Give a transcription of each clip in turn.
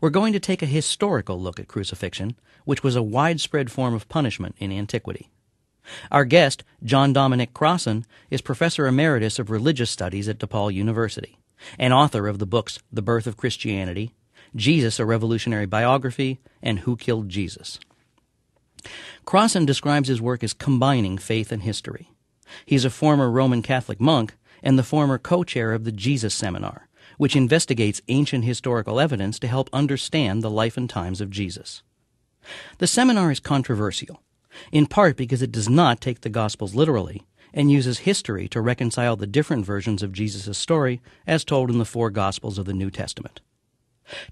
We're going to take a historical look at crucifixion, which was a widespread form of punishment in antiquity. Our guest, John Dominic Crossan, is Professor Emeritus of Religious Studies at DePaul University and author of the books The Birth of Christianity, Jesus, a Revolutionary Biography, and Who Killed Jesus. Crossan describes his work as combining faith and history. He's a former Roman Catholic monk and the former co-chair of the Jesus Seminar, which investigates ancient historical evidence to help understand the life and times of Jesus. The seminar is controversial, in part because it does not take the Gospels literally and uses history to reconcile the different versions of Jesus' story as told in the four Gospels of the New Testament.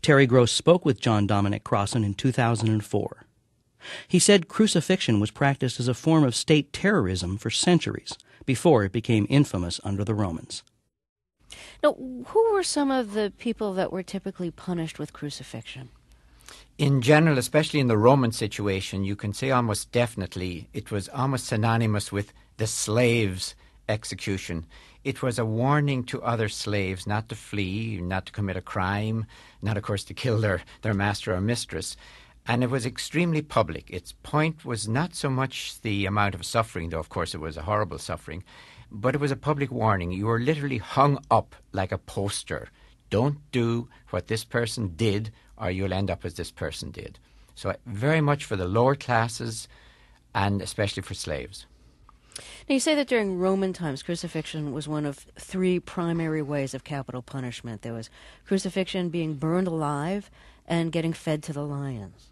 Terry Gross spoke with John Dominic Crossan in 2004. He said crucifixion was practiced as a form of state terrorism for centuries before it became infamous under the Romans. Now, who were some of the people that were typically punished with crucifixion? In general, especially in the Roman situation, you can say almost definitely it was almost synonymous with the slaves' execution. It was a warning to other slaves not to flee, not to commit a crime, not, of course, to kill their, their master or mistress. And it was extremely public. Its point was not so much the amount of suffering, though, of course, it was a horrible suffering, but it was a public warning. You were literally hung up like a poster. Don't do what this person did, or you'll end up as this person did. So, very much for the lower classes and especially for slaves. Now, you say that during Roman times, crucifixion was one of three primary ways of capital punishment. There was crucifixion, being burned alive, and getting fed to the lions.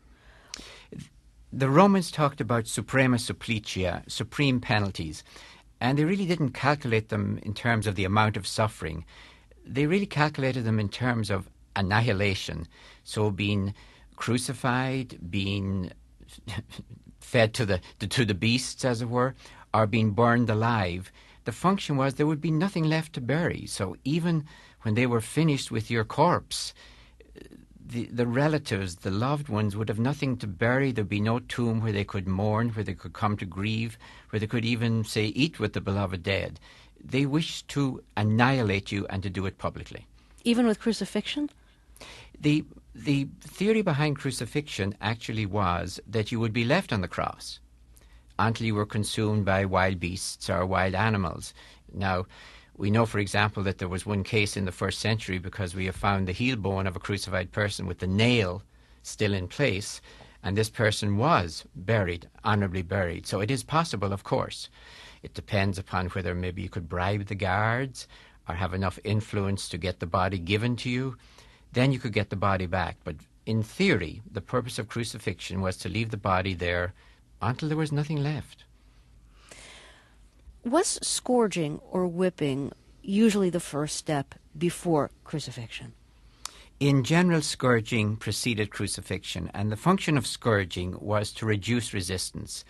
The Romans talked about suprema supplicia, supreme penalties, and they really didn't calculate them in terms of the amount of suffering. They really calculated them in terms of annihilation. So, being crucified, being fed to the to the beasts, as it were, or being burned alive, the function was there would be nothing left to bury. So even when they were finished with your corpse, the, the relatives, the loved ones, would have nothing to bury. There'd be no tomb where they could mourn, where they could come to grieve, where they could even, say, eat with the beloved dead. They wished to annihilate you and to do it publicly. Even with crucifixion? The, the theory behind crucifixion actually was that you would be left on the cross until you were consumed by wild beasts or wild animals. Now, we know, for example, that there was one case in the first century because we have found the heel bone of a crucified person with the nail still in place, and this person was buried, honourably buried. So it is possible, of course. It depends upon whether maybe you could bribe the guards or have enough influence to get the body given to you. Then you could get the body back. But in theory, the purpose of crucifixion was to leave the body there until there was nothing left. Was scourging or whipping usually the first step before crucifixion? In general, scourging preceded crucifixion, and the function of scourging was to reduce resistance.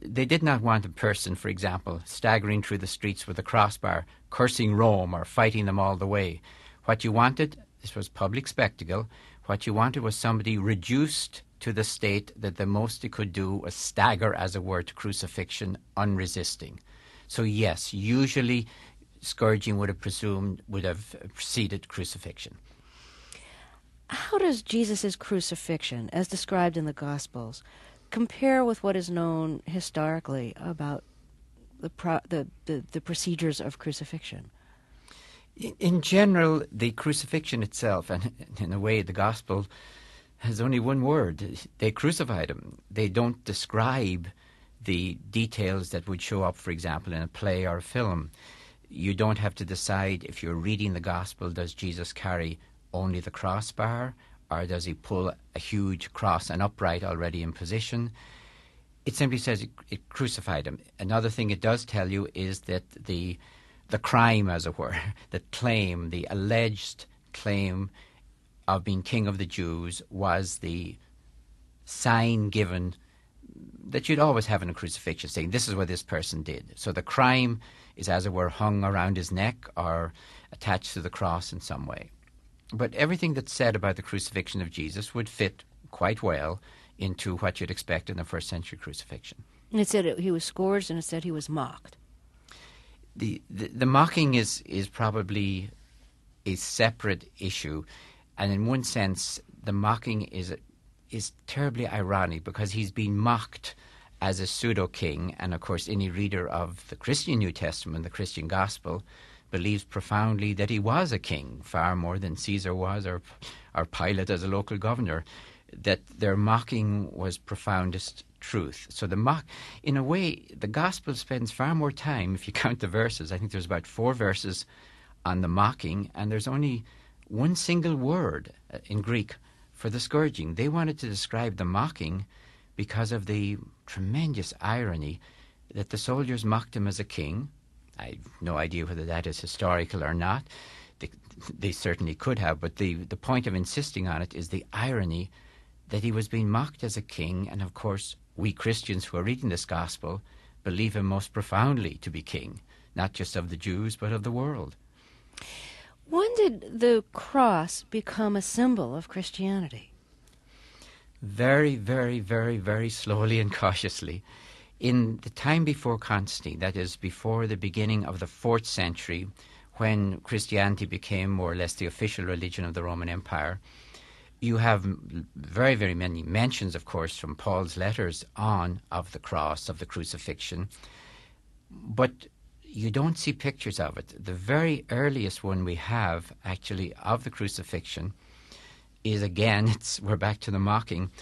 They did not want a person, for example, staggering through the streets with a crossbar, cursing Rome or fighting them all the way. What you wanted, this was public spectacle, what you wanted was somebody reduced to the state that the most he could do was stagger, as it were, to crucifixion, unresisting. So yes, usually scourging would have presumed would have preceded crucifixion. How does Jesus' crucifixion, as described in the Gospels, compare with what is known historically about the, pro- the, the, the procedures of crucifixion? In, in general, the crucifixion itself, and in a way, the Gospel has only one word. They crucified him. They don't describe the details that would show up, for example, in a play or a film. You don't have to decide if you're reading the gospel, does Jesus carry only the crossbar or does he pull a huge cross and upright already in position? It simply says it, it crucified him. Another thing it does tell you is that the the crime, as it were, the claim, the alleged claim of being king of the Jews was the sign given that you'd always have in a crucifixion, saying, This is what this person did. So the crime is, as it were, hung around his neck or attached to the cross in some way. But everything that's said about the crucifixion of Jesus would fit quite well into what you'd expect in the first century crucifixion. And it said he was scourged and it said he was mocked. The, the, the mocking is, is probably a separate issue and in one sense, the mocking is is terribly ironic because he's been mocked as a pseudo king, and of course, any reader of the Christian New Testament, the Christian Gospel, believes profoundly that he was a king, far more than Caesar was, or or Pilate as a local governor. That their mocking was profoundest truth. So the mock, in a way, the Gospel spends far more time, if you count the verses. I think there's about four verses on the mocking, and there's only one single word uh, in Greek for the scourging. They wanted to describe the mocking because of the tremendous irony that the soldiers mocked him as a king. I have no idea whether that is historical or not. They, they certainly could have, but the, the point of insisting on it is the irony that he was being mocked as a king, and of course, we Christians who are reading this gospel believe him most profoundly to be king, not just of the Jews, but of the world. When did the cross become a symbol of Christianity? Very, very, very, very slowly and cautiously. In the time before Constantine, that is, before the beginning of the fourth century, when Christianity became more or less the official religion of the Roman Empire, you have very, very many mentions, of course, from Paul's letters on of the cross, of the crucifixion. But you don't see pictures of it. The very earliest one we have, actually, of the crucifixion is again, it's, we're back to the mocking.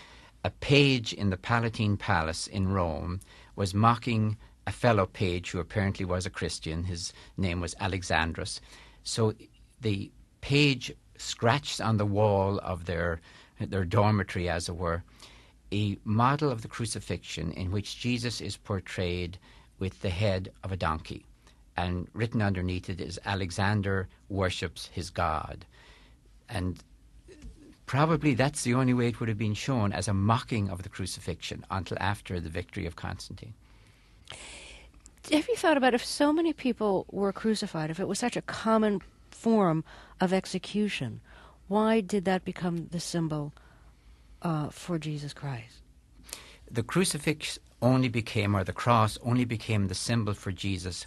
A page in the Palatine Palace in Rome was mocking a fellow page who apparently was a Christian. His name was Alexamenos. So the page scratched on the wall of their, their dormitory, as it were, a model of the crucifixion in which Jesus is portrayed with the head of a donkey and written underneath it is Alexander worships his God. And probably that's the only way it would have been shown as a mocking of the crucifixion until after the victory of Constantine. Have you thought about if so many people were crucified, if it was such a common form of execution, why did that become the symbol uh, for Jesus Christ? The crucifix only became, or the cross only became the symbol for Jesus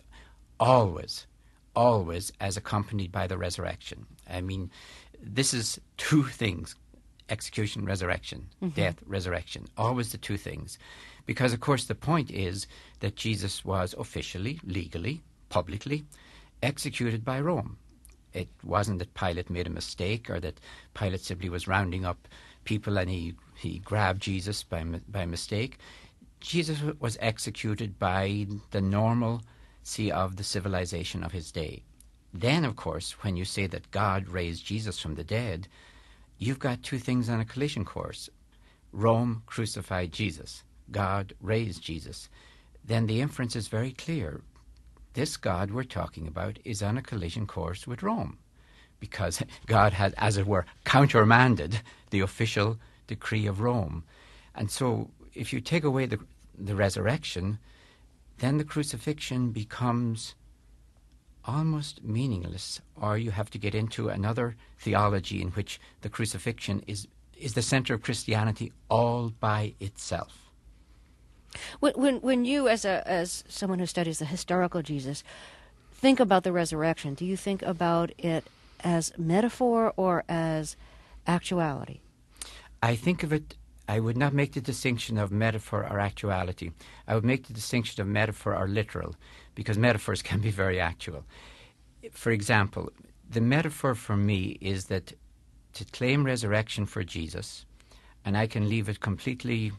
always, always as accompanied by the resurrection. I mean, this is two things execution, resurrection, mm-hmm. death, resurrection. Always the two things. Because, of course, the point is that Jesus was officially, legally, publicly executed by Rome. It wasn't that Pilate made a mistake or that Pilate simply was rounding up people and he, he grabbed Jesus by, by mistake. Jesus was executed by the normal see of the civilization of his day. Then, of course, when you say that God raised Jesus from the dead, you've got two things on a collision course. Rome crucified Jesus. God raised Jesus. Then the inference is very clear. This God we're talking about is on a collision course with Rome because God had, as it were, countermanded the official decree of Rome. And so if you take away the, the resurrection, then the crucifixion becomes almost meaningless, or you have to get into another theology in which the crucifixion is, is the center of Christianity all by itself. When, when, when you, as, a, as someone who studies the historical Jesus, think about the resurrection, do you think about it as metaphor or as actuality? I think of it I would not make the distinction of metaphor or actuality. I would make the distinction of metaphor or literal, because metaphors can be very actual. For example, the metaphor for me is that to claim resurrection for Jesus, and I can leave it completely,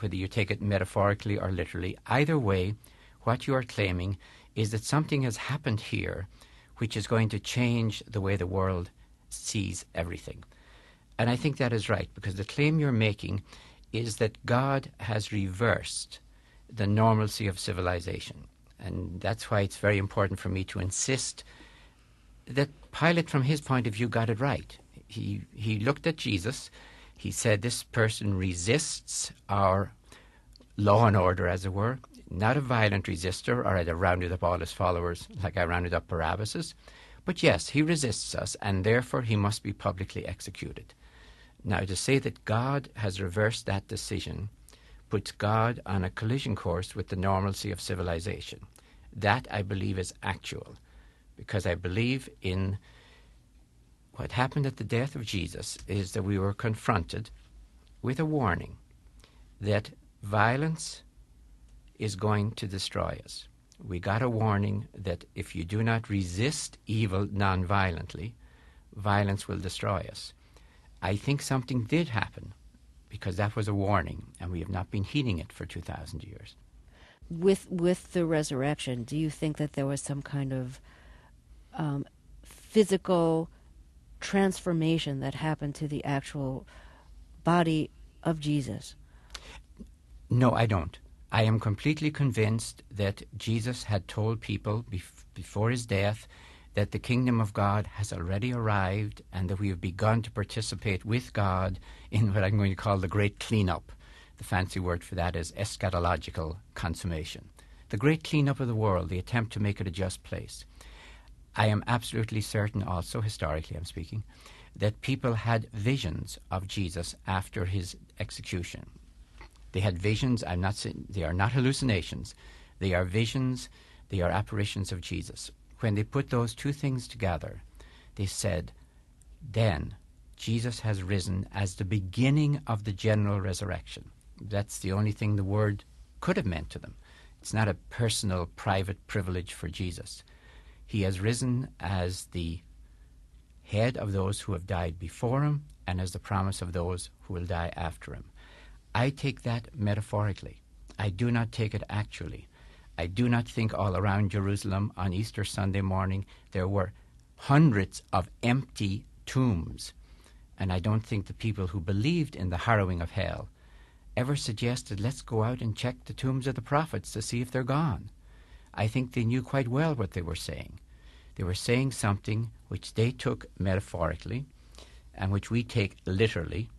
whether you take it metaphorically or literally, either way, what you are claiming is that something has happened here which is going to change the way the world sees everything. And I think that is right because the claim you're making is that God has reversed the normalcy of civilization. And that's why it's very important for me to insist that Pilate, from his point of view, got it right. He, he looked at Jesus. He said, This person resists our law and order, as it were, not a violent resistor, or I'd have rounded up all his followers like I rounded up Barabbas's. But yes, he resists us, and therefore he must be publicly executed. Now, to say that God has reversed that decision puts God on a collision course with the normalcy of civilization. That, I believe, is actual, because I believe in what happened at the death of Jesus is that we were confronted with a warning that violence is going to destroy us. We got a warning that if you do not resist evil nonviolently, violence will destroy us. I think something did happen because that was a warning, and we have not been heeding it for 2,000 years. With, with the resurrection, do you think that there was some kind of um, physical transformation that happened to the actual body of Jesus? No, I don't. I am completely convinced that Jesus had told people bef- before his death that the kingdom of God has already arrived and that we have begun to participate with God in what I'm going to call the great cleanup. The fancy word for that is eschatological consummation. The great cleanup of the world, the attempt to make it a just place. I am absolutely certain also, historically I'm speaking, that people had visions of Jesus after his execution. They had visions, I'm not saying they are not hallucinations. They are visions, they are apparitions of Jesus when they put those two things together, they said, then Jesus has risen as the beginning of the general resurrection. That's the only thing the word could have meant to them. It's not a personal, private privilege for Jesus. He has risen as the head of those who have died before him and as the promise of those who will die after him. I take that metaphorically. I do not take it actually. I do not think all around Jerusalem on Easter Sunday morning there were hundreds of empty tombs. And I don't think the people who believed in the harrowing of hell ever suggested, let's go out and check the tombs of the prophets to see if they're gone. I think they knew quite well what they were saying. They were saying something which they took metaphorically and which we take literally.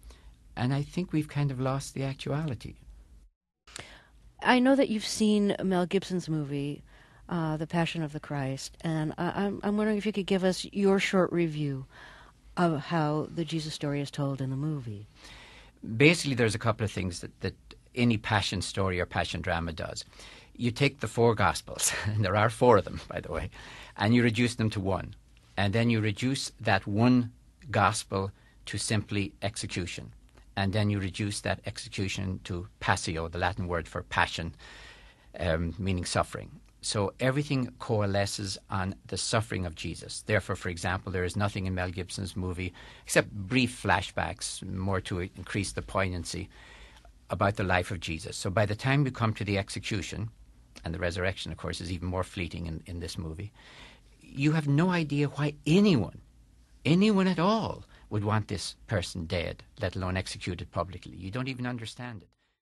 And I think we've kind of lost the actuality. I know that you've seen Mel Gibson's movie, uh, The Passion of the Christ, and I, am I'm wondering if you could give us your short review of how the Jesus story is told in the movie. Basically, there's a couple of things that, that any passion story or passion drama does. You take the four Gospels, and there are four of them, by the way, and you reduce them to one. And then you reduce that one Gospel to simply execution and then you reduce that execution to passio, the Latin word for passion, um, meaning suffering. So everything coalesces on the suffering of Jesus. Therefore, for example, there is nothing in Mel Gibson's movie except brief flashbacks, more to increase the poignancy, about the life of Jesus. So by the time we come to the execution, and the resurrection, of course, is even more fleeting in, in this movie, you have no idea why anyone, anyone at all, would want this person dead, let alone executed publicly. You don't even understand it.